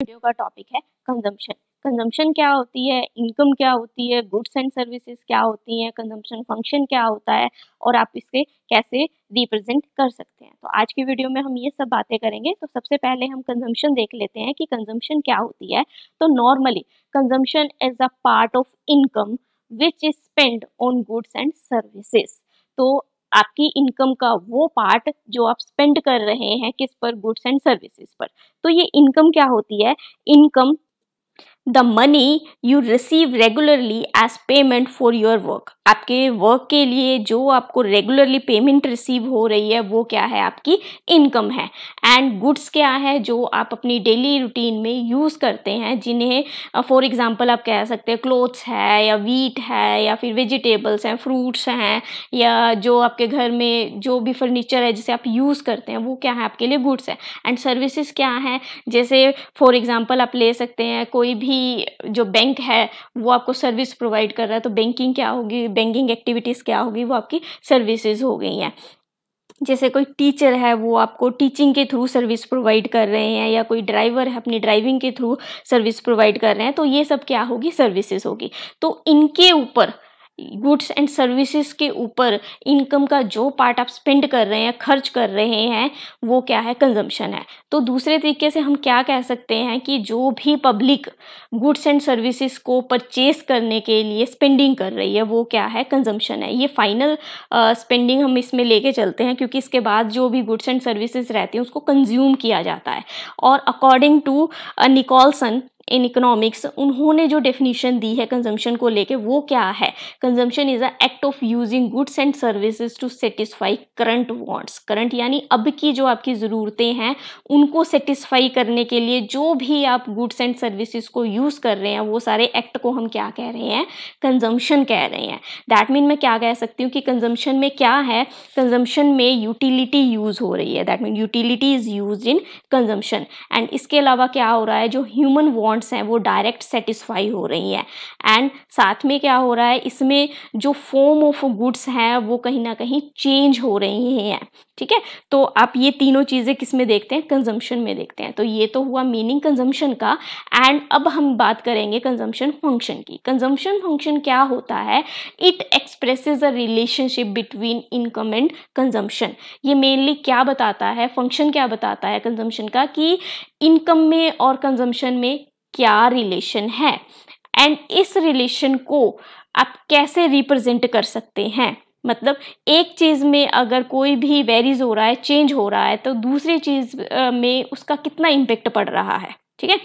Video का topic है consumption consumption क्या होती है? इनकम क्या होती है? गुड्स एंड सर्विसेज़ क्या होती हैं? कंजम्पशन फ़ंक्शन क्या होता है? और आप इसे कैसे रिप्रेजेंट कर सकते हैं? तो आज की वीडियो में हम ये सब बातें करेंगे। तो सबसे पहले हम कंजम्पशन देख लेते हैं कि कंजम्पशन क्या होती है। तो normally consumption is a part of income which is spend on goods and services तो आपकी इनकम का वो पार्ट जो आप स्पेंड कर रहे हैं किस पर, गुड्स एंड सर्विसेज़ पर। तो ये इनकम क्या होती है? Income the money you receive regularly as payment for your work आपके वर्क के लिए जो आपको रेगुलरली पेमेंट रिसीव हो रही है, वो क्या है? आपकी इनकम है। एंड गुड्स क्या है जो आप अपनी डेली रूटीन में यूज़ करते हैं, जिन्हें फॉर एग्जांपल आप कह सकते हैं क्लोथ्स है या वीट है या फिर वेजिटेबल्स हैं फ्रूट्स हैं या जो आपके घर में जो भी फर्नीचर है जिसे आप यूज़ करते हैं, वो क्या है? आपके लिए गुड्स है। एंड सर्विसेज़ क्या है? जैसे फॉर एग्ज़ाम्पल आप ले सकते हैं कोई भी जो बैंक है, वो आपको सर्विस प्रोवाइड कर रहा है तो बैंकिंग क्या होगी? बैंकिंग एक्टिविटीज़ क्या होगी? वो आपकी सर्विसेज़ हो गई हैं। जैसे कोई टीचर है, वो आपको टीचिंग के थ्रू सर्विस प्रोवाइड कर रहे हैं, या कोई ड्राइवर है, अपनी ड्राइविंग के थ्रू सर्विस प्रोवाइड कर रहे हैं तो ये सब क्या होगी? सर्विसेज़ होगी। तो इनके ऊपर गुड्स एंड सर्विसेज़ के ऊपर इनकम का जो पार्ट आप स्पेंड कर रहे हैं खर्च कर रहे हैं वो क्या है? कंजम्पशन है। तो दूसरे तरीके से हम क्या कह सकते हैं कि जो भी पब्लिक गुड्स एंड सर्विसेज़ को परचेज करने के लिए स्पेंडिंग कर रही है वो क्या है? कंजम्पशन है। ये फाइनल स्पेंडिंग uh, हम इसमें लेके चलते हैं क्योंकि इसके बाद जो भी गुड्स एंड सर्विसेज़ रहती हैं उसको कंज्यूम किया जाता है। और according to Nicholson in economics उन्होंने जो डेफिनेशन दी है कंजम्पशन को लेके, वो क्या है? Consumption is a act of using goods and services to satisfy current wants current यानी अब की जो आपकी ज़रूरतें हैं, उनको सेटिस्फाई करने के लिए जो भी आप गुड्स एंड सर्विसेज़ को यूज़ कर रहे हैं, वो सारे एक्ट को हम क्या कह रहे हैं? कंजम्पशन कह रहे हैं। दैट मीन मैं क्या कह सकती हूँ कि कंजम्पशन में क्या है? कंजम्पशन में यूटिलिटी यूज़ हो रही है। That mean utility is use in consumption and इसके अलावा क्या हो रहा है? जो ह्यूमन वॉन्ट वांट्स हैं, वो डायरेक्ट सेटिस्फाई हो रही हैं। एंड साथ में क्या हो रहा है, इसमें जो फॉर्म ऑफ़ गुड्स हैं, वो कहीं ना कहीं चेंज हो रही हैं, ठीक है? तो आप ये तीनों चीज़ें किसमें देखते हैं? कंजम्पशन में देखते हैं। तो ये तो हुआ मीनिंग कंजम्पशन का। एंड अब हम बात करेंगे कंजम्पशन फ़ंक्शन की। कंजम्पशन फ़ंक्शन क्या होता है? It expresses a relationship between income and consumption ये मेनली क्या बताता है? फ़ंक्शन क्या बताता है कंजम्पशन का? कि इनकम में और कंजम्पशन में क्या रिलेशन है? एंड इस रिलेशन को आप कैसे रिप्रेजेंट कर सकते हैं? मतलब एक चीज़ में अगर कोई भी वेरीज हो रहा है चेंज हो रहा है तो दूसरी चीज़ में उसका कितना इम्पेक्ट पड़ रहा है? ठीक है?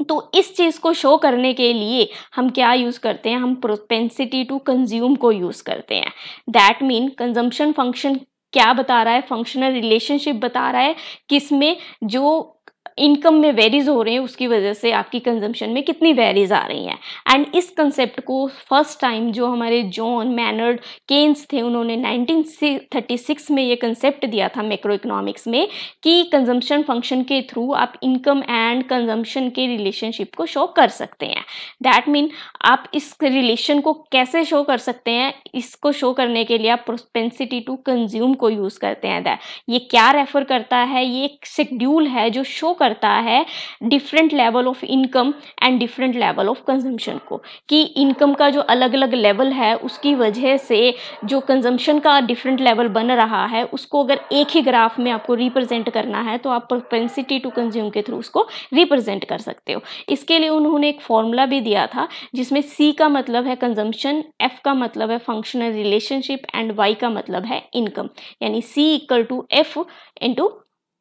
तो इस चीज़ को शो करने के लिए हम क्या यूज़ करते हैं? हम प्रोपेंसिटी टू कंज्यूम को यूज़ करते हैं। दैट मीन कंजम्पशन फ़ंक्शन क्या बता रहा है? फंक्शनल रिलेशनशिप बता रहा है। किसमें? जो इनकम में वेरीज हो रहे हैं, उसकी वजह से आपकी कंजम्पशन में कितनी वेरीज आ रही हैं। एंड इस कंसेप्ट को फ़र्स्ट टाइम जो हमारे जॉन मैनर्ड केन्स थे, उन्होंने 1936 में ये कंसेप्ट दिया था मैक्रो इकोनॉमिक्स में कि कंजम्पशन फ़ंक्शन के थ्रू आप इनकम एंड कंजम्पशन के रिलेशनशिप को शो कर सकते हैं। दैट मीन आप इस रिलेशन को कैसे शो कर सकते हैं? इसको शो करने के लिए आप प्रोस्पेंसिटी टू कंज्यूम को यूज़ करते हैं। दैट ये क्या रेफर करता है? ये एक शेड्यूल है जो शो करता है different level of income and different level of consumption को। कि इनकम का जो अलग अलग लेवल है, उसकी वजह से जो कंजम्पशन का डिफरेंट लेवल बन रहा है, उसको अगर एक ही ग्राफ में आपको रिप्रेजेंट करना है तो आप प्रोपेंसिटी टू कंज्यूम के थ्रू उसको रिप्रेजेंट कर सकते हो। इसके लिए उन्होंने एक फॉर्मूला भी दिया था, जिसमें सी का मतलब है कंजम्पशन एफ़ का मतलब है फंक्शनल रिलेशनशिप एंड वाई का मतलब है इनकम यानी C equal to F into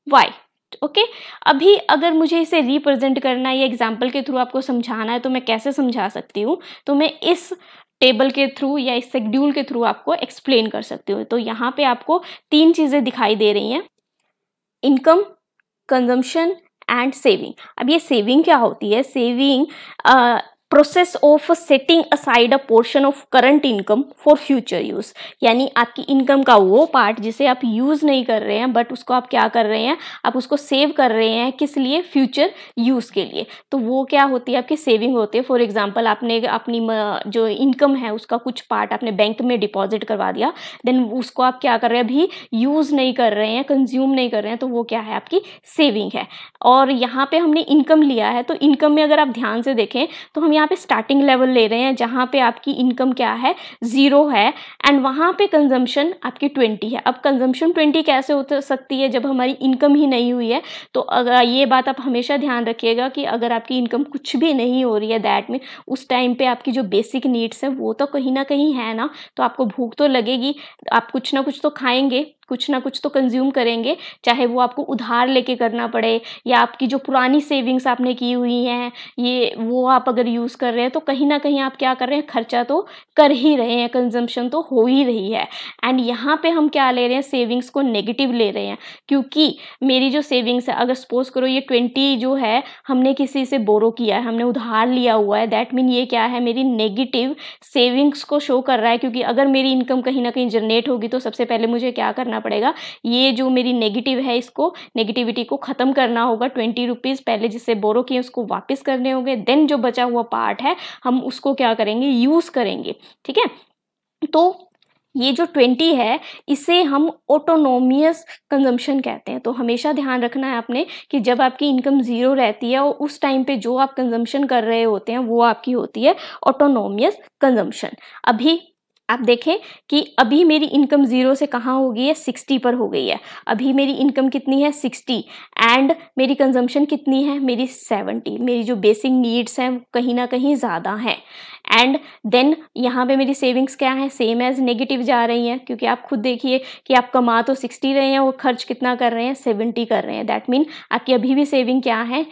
Y okay? अभी अगर मुझे इसे रिप्रेजेंट करना है या एग्ज़ाम्पल के थ्रू आपको समझाना है तो मैं कैसे समझा सकती हूँ? तो मैं इस टेबल के थ्रू या इस शेड्यूल के थ्रू आपको एक्सप्लेन कर सकती हूँ। तो यहाँ पे आपको तीन चीज़ें दिखाई दे रही हैं। इनकम कंजम्पशन एंड सेविंग अब ये सेविंग क्या होती है? Saving process of setting aside a portion of current income for future use यानी आपकी इनकम का वो पार्ट जिसे आप यूज़ नहीं कर रहे हैं बट उसको आप क्या कर रहे हैं? आप उसको सेव कर रहे हैं किस लिए? फ्यूचर यूज़ के लिए. तो वो क्या होती है? आपकी सेविंग होती है. फॉर एग्ज़ाम्पल आपने अपनी जो इनकम है, उसका कुछ पार्ट आपने बैंक में डिपॉजिट करवा दिया देन उसको आप क्या कर रहे हैं? अभी यूज़ नहीं कर रहे हैं कंज्यूम नहीं कर रहे हैं तो वो क्या है? आपकी सेविंग है. और यहाँ पे हमने इनकम लिया है तो इनकम में अगर आप ध्यान से देखें तो हम यहाँ पे स्टार्टिंग लेवल ले रहे हैं, जहाँ पे आपकी इनकम क्या है? ज़ीरो है एंड वहाँ पे कंजम्पशन आपकी ट्वेंटी है। अब कंजम्पशन ट्वेंटी कैसे हो सकती है जब हमारी इनकम ही नहीं हुई है? तो अगर ये बात आप हमेशा ध्यान रखिएगा कि अगर आपकी इनकम कुछ भी नहीं हो रही है दैट में उस टाइम पे आपकी जो बेसिक नीड्स है, वो तो कहीं ना कहीं है ना? तो आपको भूख तो लगेगी, आप कुछ ना कुछ तो खाएँगे। कुछ ना कुछ तो कंज्यूम करेंगे, चाहे वो आपको उधार लेके करना पड़े या आपकी जो पुरानी सेविंग्स आपने की हुई हैं, ये वो आप अगर यूज़ कर रहे हैं तो कहीं ना कहीं आप क्या कर रहे हैं, खर्चा तो कर ही रहे हैं कंजम्पशन तो हो ही रही है। एंड यहाँ पे हम क्या ले रहे हैं सेविंग्स को नेगेटिव ले रहे हैं, क्योंकि मेरी जो सेविंग्स है, अगर सपोज़ करो ये ट्वेंटी जो है, हमने किसी से बोरो किया है, हमने उधार लिया हुआ है दैट मीन ये क्या है, मेरी नेगेटिव सेविंग्स को शो कर रहा है, क्योंकि अगर मेरी इनकम कहीं ना कहीं जनरेट होगी तो सबसे पहले मुझे क्या करना पड़ेगा। ये जो मेरी नेगेटिव है इसको नेगेटिविटी को ख़त्म करना होगा। ट्वेंटी रुपीज़ पहले जिससे बोरो किए, उसको वापस करने होंगे। देन जो बचा हुआ पार्ट है, हम उसको क्या करेंगे? यूज़ करेंगे। ठीक है? तो ये जो ट्वेंटी है, इसे हम ऑटोनोमियस कंजम्पशन कहते हैं। तो हमेशा ध्यान रखना है आपने कि जब आपकी इनकम ज़ीरो रहती है और उस टाइम पे जो आप कंजम्पशन कर रहे होते हैं, वो आपकी होती है ऑटोनोमियस कंजम्पशन अभी आप देखें कि अभी मेरी इनकम ज़ीरो से कहाँ हो गई है? सिक्सटी पर हो गई है। अभी मेरी इनकम कितनी है? सिक्सटी एंड मेरी कंजम्पशन कितनी है? मेरी सेवेंटी मेरी जो बेसिक नीड्स हैं कहीं ना कहीं ज़्यादा हैं। एंड देन यहाँ पे मेरी सेविंग्स क्या है? सेम एज नेगेटिव जा रही हैं, क्योंकि आप खुद देखिए कि आप कमा तो सिक्सटी रहे हैं और खर्च कितना कर रहे हैं? सेवेंटी कर रहे हैं। दैट मीन आपकी अभी भी सेविंग क्या है?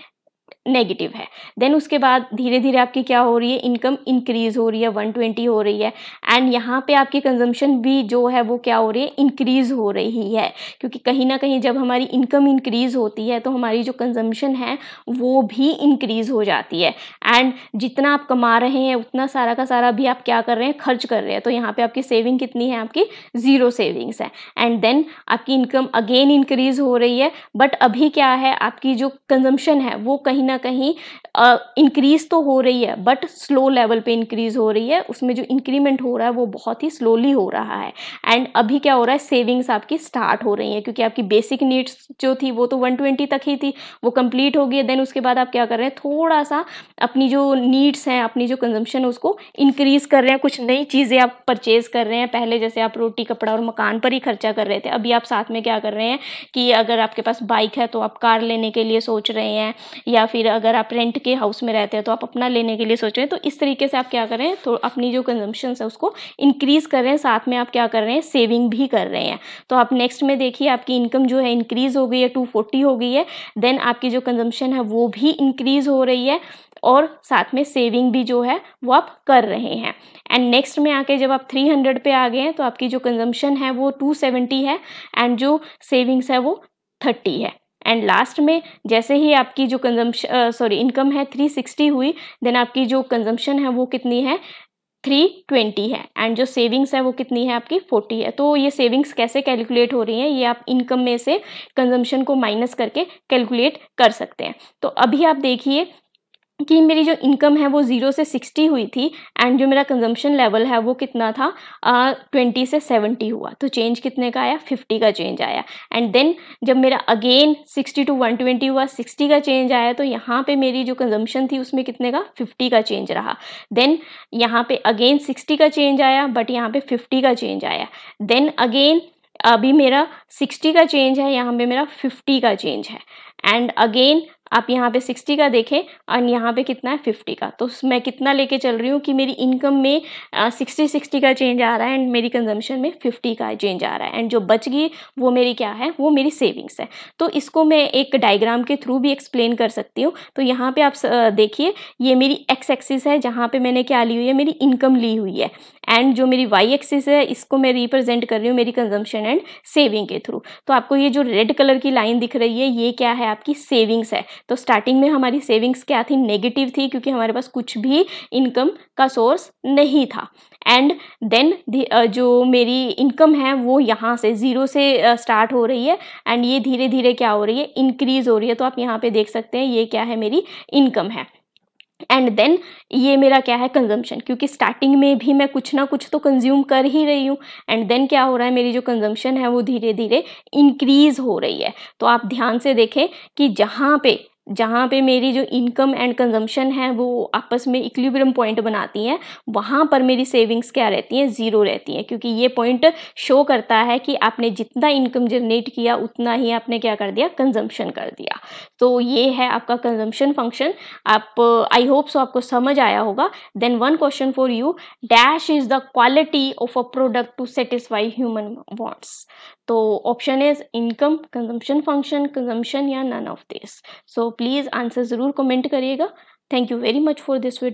नेगेटिव है। देन उसके बाद धीरे धीरे आपकी क्या हो रही है? इनकम इंक्रीज हो रही है वन ट्वेंटी हो रही है। एंड यहाँ पे आपकी कंजम्पशन भी जो है वो क्या हो रही है? इंक्रीज हो रही है। क्योंकि कहीं ना कहीं जब हमारी इनकम इंक्रीज होती है तो हमारी जो कंजम्पशन है, वो भी इंक्रीज हो जाती है। एंड जितना आप कमा रहे हैं, उतना सारा का सारा भी आप क्या कर रहे हैं? खर्च कर रहे हैं। तो यहाँ पे आपकी सेविंग कितनी है? आपकी ज़ीरो सेविंग्स है। एंड देन आपकी इनकम अगेन इंक्रीज हो रही है। बट अभी क्या है? आपकी जो कंजम्पशन है, वो कहीं ना कहीं इंक्रीज तो हो रही है बट स्लो लेवल पे इंक्रीज हो रही है, उसमें जो इंक्रीमेंट हो रहा है वो बहुत ही स्लोली हो रहा है। एंड अभी क्या हो रहा है सेविंग्स आपकी स्टार्ट हो रही है, क्योंकि आपकी बेसिक नीड्स जो थी वो तो 120 तक ही थी, वो कंप्लीट हो गई देन उसके बाद आप क्या कर रहे हैं थोड़ा सा अपनी जो नीड्स हैं, अपनी जो कंजम्पशन है उसको इंक्रीज कर रहे हैं, कुछ नई चीज़ें आप परचेज कर रहे हैं, पहले जैसे आप रोटी, कपड़ा और मकान पर ही खर्चा कर रहे थे, अभी आप साथ में क्या कर रहे हैं कि अगर आपके पास बाइक है तो आप कार लेने के लिए सोच रहे हैं, या फिर अगर आप रेंट के हाउस में रहते हैं तो आप अपना लेने के लिए सोच रहे हैं तो इस तरीके से आप क्या कर रहे हैं तो अपनी जो कंजम्पशन है, उसको इंक्रीज कर रहे हैं। साथ में आप क्या कर रहे हैं सेविंग भी कर रहे हैं। तो आप नेक्स्ट में देखिए, आपकी इनकम जो है इंक्रीज हो गई है टू फोर्टी हो गई है देन आपकी जो कंजम्पशन है, वो भी इंक्रीज हो रही है और साथ में सेविंग भी जो है, वो आप कर रहे हैं। एंड नेक्स्ट में आके जब आप 300 पे आ गए हैं तो आपकी जो कंजम्पशन है, वो 270 है एंड जो सेविंग्स है, वो 30 है। एंड लास्ट में, जैसे ही आपकी जो कंजम्पशन सॉरी इनकम है थ्री सिक्सटी हुई देन आपकी जो कंजम्पशन है वो कितनी है? थ्री ट्वेंटी है. एंड जो सेविंग्स है वो कितनी है आपकी? फोर्टी है. तो ये सेविंग्स कैसे कैलकुलेट हो रही हैं? ये आप इनकम में से कंजम्पशन को माइनस करके कैलकुलेट कर सकते हैं. तो अभी आप देखिए कि मेरी जो इनकम है वो ज़ीरो से सिक्सटी हुई थी एंड जो मेरा कंजम्पशन लेवल है वो कितना था? ट्वेंटी uh, से सेवेंटी हुआ। तो चेंज कितने का आया? फिफ्टी का चेंज आया। एंड देन जब मेरा again sixty to one twenty हुआ सिक्सटी का चेंज आया तो यहाँ पे मेरी जो कंजम्पशन थी उसमें कितने का? फिफ्टी का चेंज रहा। देन यहाँ पे अगेन सिक्सटी का चेंज आया बट यहाँ पे फिफ्टी का चेंज आया। देन अगेन अभी मेरा सिक्सटी का चेंज है यहाँ पे मेरा फिफ्टी का चेंज है। एंड अगेन आप यहाँ पे सिक्सटी का देखें और यहाँ पे कितना है फिफ्टी का। तो मैं कितना लेके चल रही हूँ कि मेरी इनकम में सिक्सटी सिक्सटी का चेंज आ रहा है एंड मेरी कंजम्पशन में फिफ्टी का चेंज आ रहा है। एंड जो बच गई, वो मेरी क्या है? वो मेरी सेविंग्स है। तो इसको मैं एक डायग्राम के थ्रू भी एक्सप्लेन कर सकती हूँ। तो यहाँ पर आप देखिए, ये मेरी एक्स एक्सिस है, जहाँ पर मैंने क्या ली हुई है? मेरी इनकम ली हुई है। एंड जो मेरी वाई एक्सिस है, इसको मैं रिप्रेजेंट कर रही हूँ मेरी कंजम्पशन एंड सेविंग के थ्रू तो आपको ये जो रेड कलर की लाइन दिख रही है, ये क्या है? आपकी सेविंग्स है। तो स्टार्टिंग में हमारी सेविंग्स क्या थी? नेगेटिव थी क्योंकि हमारे पास कुछ भी इनकम का सोर्स नहीं था। एंड देन जो मेरी इनकम है वो यहाँ से ज़ीरो से स्टार्ट हो रही है। एंड ये धीरे धीरे क्या हो रही है? इंक्रीज़ हो रही है। तो आप यहाँ पे देख सकते हैं ये क्या है मेरी इनकम है। एंड देन ये मेरा क्या है? कंजम्पशन क्योंकि स्टार्टिंग में भी मैं कुछ ना कुछ तो कंज्यूम कर ही रही हूँ। एंड देन क्या हो रहा है? मेरी जो कंजम्पशन है वो धीरे धीरे इंक्रीज हो रही है। तो आप ध्यान से देखें कि जहाँ पे जहाँ पे मेरी जो इनकम एंड कंजम्पशन है, वो आपस में इक्विलिब्रियम पॉइंट बनाती हैं, वहाँ पर मेरी सेविंग्स क्या रहती हैं? ज़ीरो रहती हैं, क्योंकि ये पॉइंट शो करता है कि आपने जितना इनकम जनरेट किया, उतना ही आपने क्या कर दिया? कंजम्पशन कर दिया। तो ये है आपका कंजम्पशन फ़ंक्शन आप आई होप सो आपको समझ आया होगा। Then one question for you dash is the quality of a product to satisfy human wants तो option is income consumption function consumption या none of this so please answer ज़रूर comment करिएगा. Thank you very much for this video